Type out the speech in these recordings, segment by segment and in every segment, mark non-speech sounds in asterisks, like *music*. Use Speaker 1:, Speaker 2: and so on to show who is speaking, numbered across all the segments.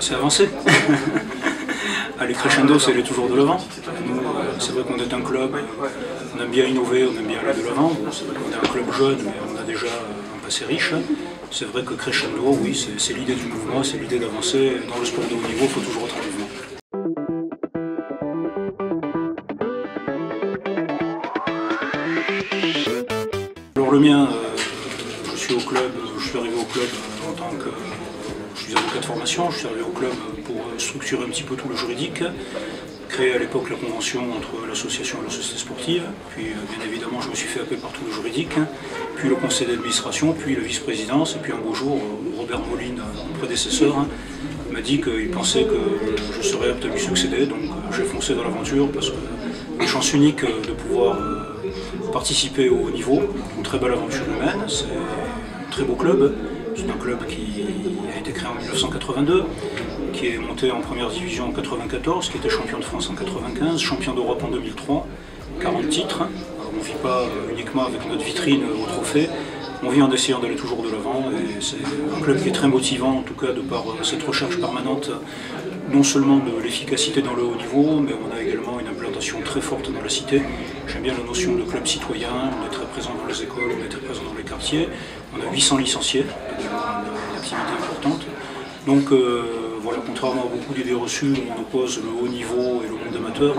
Speaker 1: c'est avancé. *laughs* Allez, Crescendo, c'est aller toujours de l'avant. Nous, c'est vrai qu'on est un club, on aime bien innover, on aime bien aller de l'avant. c'est vrai qu'on est un club jeune, mais on a déjà un passé riche. C'est vrai que Crescendo, oui, c'est l'idée du mouvement, c'est l'idée d'avancer. Dans le sport de haut niveau, il faut toujours être en mouvement. Alors le mien, euh, je suis au club, je suis arrivé au club en tant que je suis avocat de formation, je suis arrivé au club pour structurer un petit peu tout le juridique, créer à l'époque la convention entre l'association et la société sportive, puis euh, bien évidemment je me suis fait appeler par tout le juridique, puis le conseil d'administration, puis la vice-présidence, et puis un beau jour, euh, Robert Moline, mon prédécesseur, hein, m'a dit qu'il pensait que je serais apte à lui succéder, donc euh, j'ai foncé dans l'aventure parce que une chance unique de pouvoir participer au haut niveau, une très belle aventure humaine, c'est un très beau club, c'est un club qui a été créé en 1982, qui est monté en première division en 1994, qui était champion de France en 1995, champion d'Europe en 2003, 40 titres. on ne vit pas uniquement avec notre vitrine au trophée, on vit en essayant d'aller toujours de l'avant c'est un club qui est très motivant en tout cas de par cette recherche permanente non seulement de l'efficacité dans le haut niveau, mais on a également une très forte dans la cité. J'aime bien la notion de club citoyen, on est très présent dans les écoles, on est très présent dans les quartiers, on a 800 licenciés, une activité importante. Donc euh, voilà, contrairement à beaucoup d'idées reçues où on oppose le haut niveau et le monde amateur,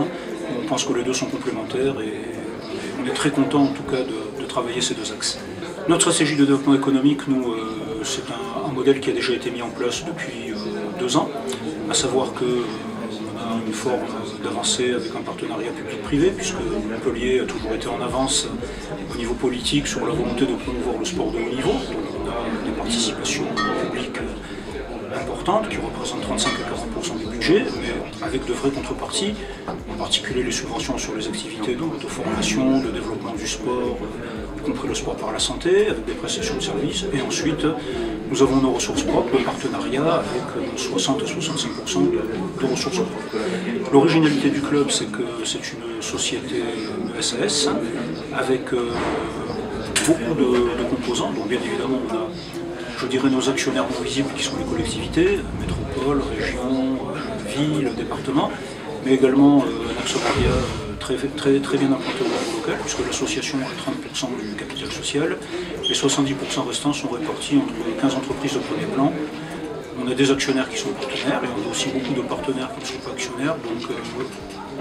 Speaker 1: on pense que les deux sont complémentaires et on est très content en tout cas de, travailler ces deux axes. Notre stratégie de développement économique, nous, euh, c'est un, modèle qui a déjà été mis en place depuis euh, deux ans, à savoir que une forme d'avancée avec un partenariat public-privé, puisque Montpellier a toujours été en avance au niveau politique sur la volonté de promouvoir le sport de haut niveau. On a des participations publiques importantes qui représentent 35 à 40% du budget, mais avec de vraies contreparties, en particulier les subventions sur les activités de, formation, de développement du sport, compris le sport par la santé, avec des prestations de services, et ensuite nous avons nos ressources propres, le partenariat avec 60 à 65% de, ressources propres. L'originalité du club, c'est que c'est une société SAS avec euh, beaucoup de, composants, donc bien évidemment on a je dirais nos actionnaires non visibles qui sont les collectivités, métropole, région, euh, ville, département, mais également euh, très, très, très bien implanté au niveau local, puisque l'association a 30% du capital social, les 70% restants sont répartis entre 15 entreprises de premier plan. On a des actionnaires qui sont partenaires, et on a aussi beaucoup de partenaires qui ne sont pas actionnaires, donc euh,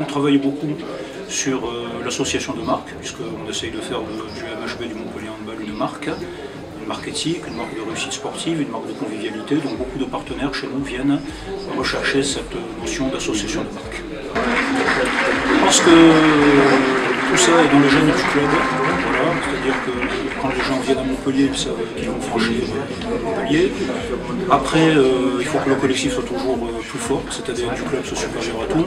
Speaker 1: on travaille beaucoup sur l'association de marques, puisqu'on essaye de faire du MHB du Montpellier Handball une marque une marque éthique, une marque de réussite sportive, une marque de convivialité. Donc beaucoup de partenaires chez nous viennent rechercher cette notion d'association de marque. Pense que tout ça est dans les gènes du club. c'est-à-dire que quand les gens viennent à Montpellier, ils vont franchir Montpellier. Après, euh, il faut que le collectif soit toujours euh, plus fort, c'est-à-dire du club soit supérieur à tout.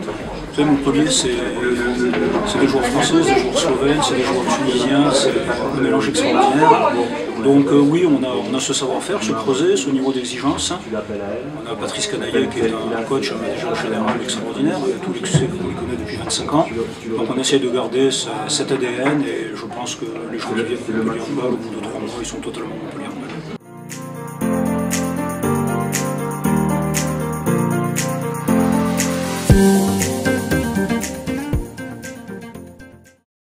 Speaker 1: Vous Montpellier, c'est des joueurs français, des joueurs slovènes, c'est des joueurs tunisiens, c'est un mélange extraordinaire. Donc euh, oui, on a, ce savoir-faire, ce creuset, ce niveau d'exigence. On a Patrice Canaillet qui est un coach, déjà général extraordinaire, avec tous les succès qu'on connaît depuis 25 ans. Donc on essaie de garder cet ADN et je pense que les gens qui viennent de Montpellier au bout de trois mois, ils sont totalement Montpellier